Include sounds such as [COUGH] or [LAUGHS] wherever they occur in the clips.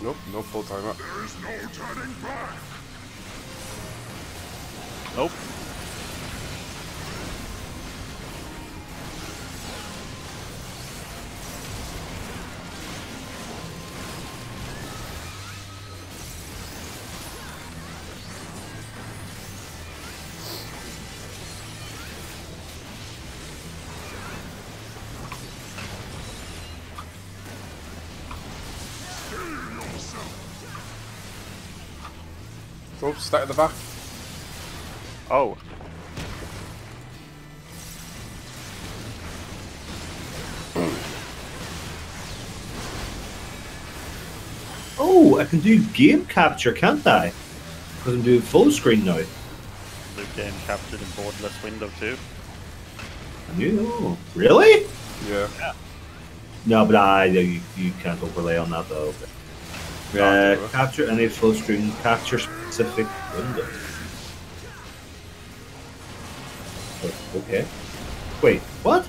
Nope, no full timer. There's no turning back. Nope. Oops, stack at the back. Oh. Oh, I can do game capture, can't I? Because I'm doing full screen now. The game captured in borderless window too. You really? Yeah. No, but I you, you can't overlay on that though. No, Uh, capture any full screen capture specific window. Oh, okay. Wait, what?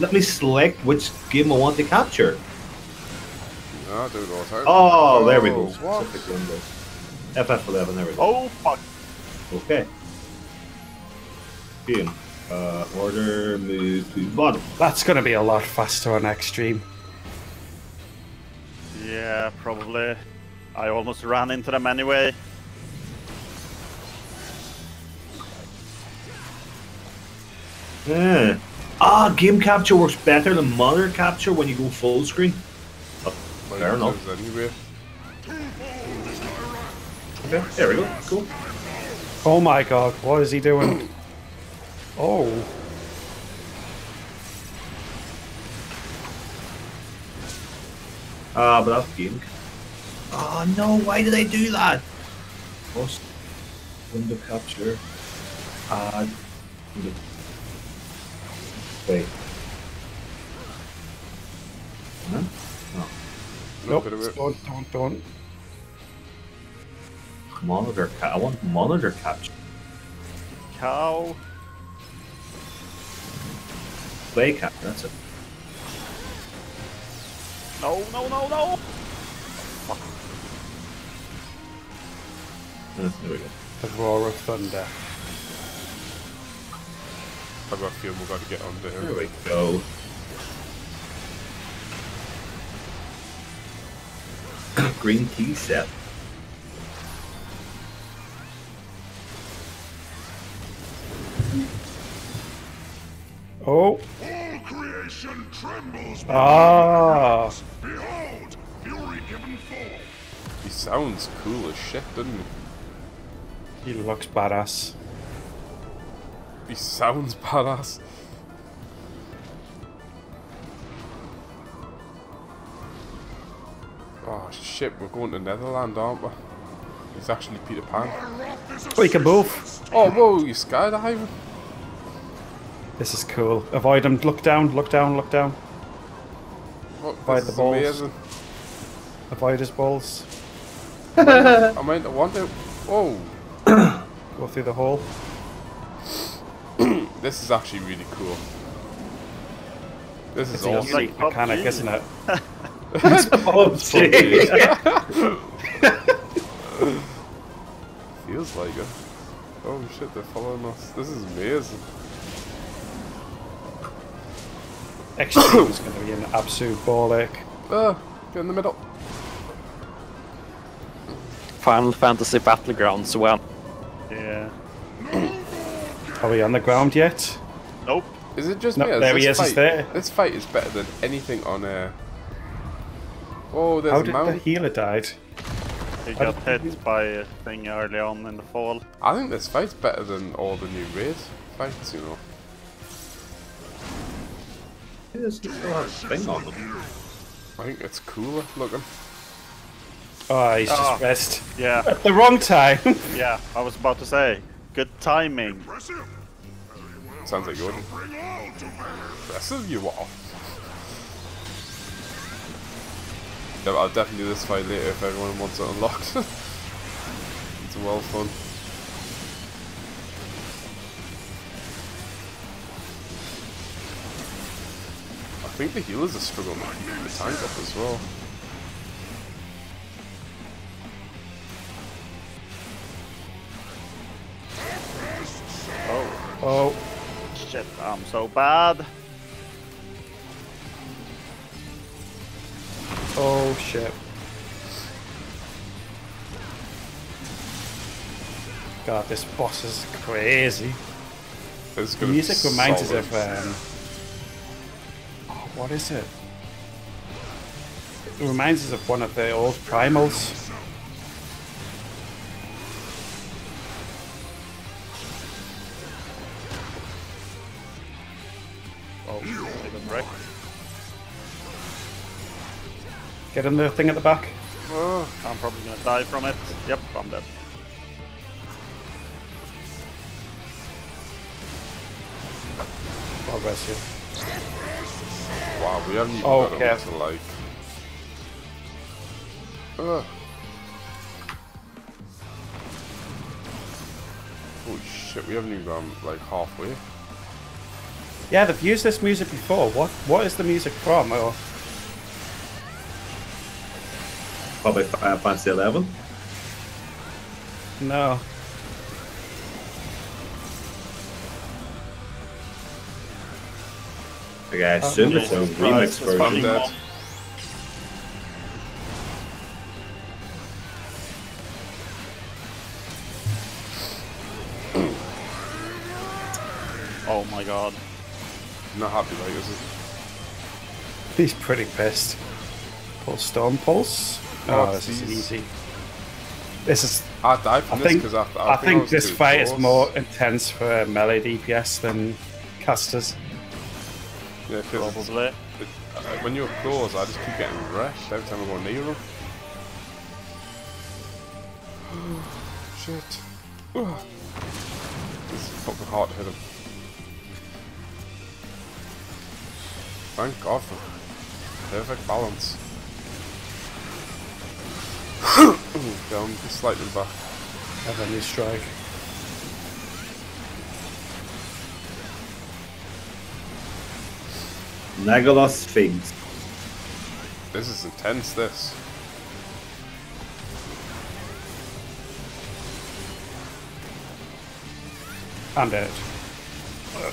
Let me select which game I want to capture. No, do it all the. Oh, there we go. What? Specific window. FF11, there we go. Oh fuck! Okay. Game. Uh, order, move to bottom. That's going to be a lot faster on Extreme. Yeah, probably. I almost ran into them anyway. Yeah. Ah, game capture works better than monitor capture when you go full screen. Oh, fair enough. Anyway. Okay, there we go. Cool. Oh my god, what is he doing? Oh. Ah, but that's game. Oh no! Why did I do that? Post window capture. Add. window- Wait. Huh? No. Nope, bit don't, don't, don't. Monitor. Ca- I want monitor capture. Cow. Play capture. That's it. No, no, no, no! Uh, there we go. The roar of thunder. I've got a few more got to get on There there. we go. [COUGHS] Green tea set. Oh. All creation trembles. Ah. Sounds cool as shit, doesn't he? He looks badass. He sounds badass. Oh shit, we're going to Netherland, aren't we? He's actually Peter Pan. Our wrath is Oh, he can move. Oh, whoa, you skydiving? This is cool. Avoid him. Look down, look down, look down. What, this the balls. amazing. Avoid his balls. [LAUGHS] I might not want to. Oh, [COUGHS] Go through the hole. [COUGHS] this is actually really cool. This is It's a awesome. like mechanic, PUBG. isn't it? [LAUGHS] Oh, [LAUGHS] Feels like it. Oh shit, they're following us. This is amazing. Extreme [COUGHS] is going to be an absolute ball ache. Ah, get in the middle. Final Fantasy Battlegrounds 1. Yeah. Are we on the ground yet? Nope. Is it just No, me? or there he this is, he's fight, there. This fight is better than anything on air. Oh, there's How a did mount. the healer died? He got hit by a thing early on in the fall. I think this fight's better than all the new raid fights, you know. Yes, he still has a thing on them. I think it's cooler looking. Oh, he's Ah. just rest. Yeah, At [LAUGHS] the wrong time. [LAUGHS] yeah. I was about to say, good timing. Impressive. Sounds like Yoda. Bring all to bear. Impressive you are. Yeah, I'll definitely do this fight later if everyone wants it unlocked. [LAUGHS] it's well fun. I think the healers are struggling to keep the tank up as well. I'm so bad. Oh shit. God, this boss is crazy. It's The music reminds us of um, oh, what is it? It reminds us of one of the old primals. Oh, even wreck. Get in the thing at the back. Oh, I'm probably gonna die from it. Yep, I'm dead. God bless you. Wow, we haven't even Oh, got okay. him to like. Ugh. Holy shit, we haven't even gone like halfway. Yeah, they've used this music before. What what is the music from? Or Probably Final uh, Fantasy 11. no? Okay, I uh, assume it's a remix it's version. dead. on. Oh my god. Not happy like is it? He's pretty pissed. Pulse Storm Pulse. Oh, Oh, this is easy. This is. I died I from this think. because I, I, think was this too fight is more intense for melee DPS than casters. Yeah, 'cause Probably. it, uh, when you're close, I just keep getting rushed every time I go near him. [GASPS] Shit. Ugh. It's fucking hard to hit him. Thank God for perfect balance. [COUGHS] Down slightly back. Heavenly Strike. Nagalos Figs. This is intense, this. I'm dead.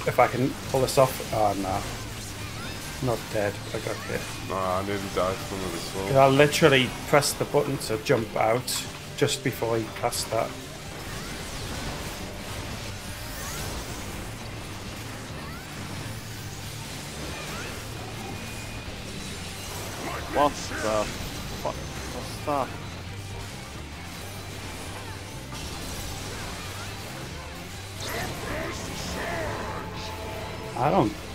If I can pull this off. Uh, oh no. Not dead. I got hit. Nah, I nearly died from it as well. I literally pressed the button to jump out just before he cast that. What the fuck was that? I don't.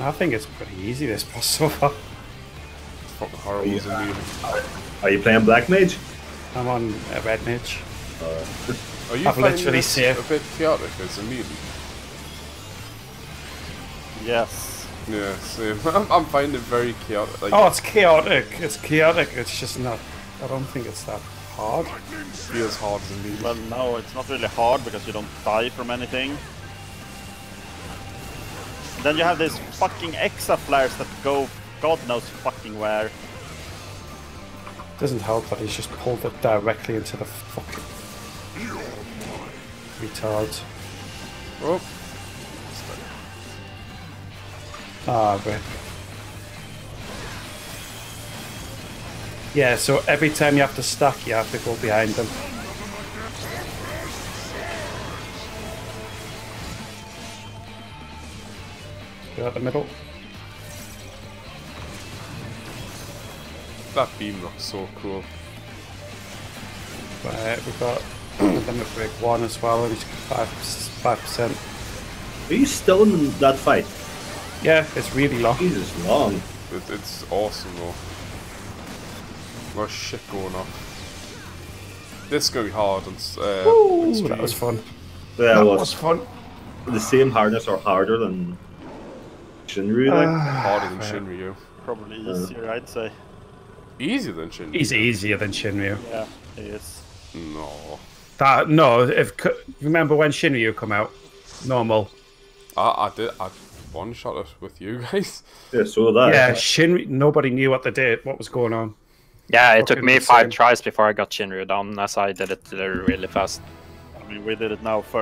I think it's pretty easy this boss so far. Fucking horrible, isn't it? Are you playing Black Mage? I'm on a red mage. Are you I've literally this saved- a bit chaotic as a melee? Yes. Yeah, same. [LAUGHS] I'm, I'm finding it very chaotic. Like, Oh, it's chaotic. It's chaotic. It's just not. I don't think it's that hard. feels hard as a melee. Well, no, it's not really hard because you don't die from anything. Then you have these fucking Exaflares that go God knows fucking where. Doesn't help that he's just pulled it directly into the fucking retard. Oh, Ah, rip. Yeah, so every time you have to stack, you have to go behind them. Go out the middle. that beam looks so cool. Right, we've got [CLEARS THROAT] limit break one as well, and it's five five percent. Are you still in that fight? Yeah, it's really long. Jesus, long. It, it's awesome though. A lot of shit going on. This is gonna be hard and s- uh, Ooh, that was fun. That That was was fun. the same hardness or harder than Shinryu. Like. harder than Shinryu. Probably easier, I'd say. Easier than Shinryu. He's easier than Shinryu. Yeah, it is. No, That no, if remember when Shinryu come out, normal. I, I did. I one shot it with you guys. [LAUGHS] yeah, so that. Yeah, Shinryu. Nobody knew what they did, what was going on. Yeah, it took Fucking me five tries before I got Shinryu down, as I did it uh, really fast. I mean, we did it now first.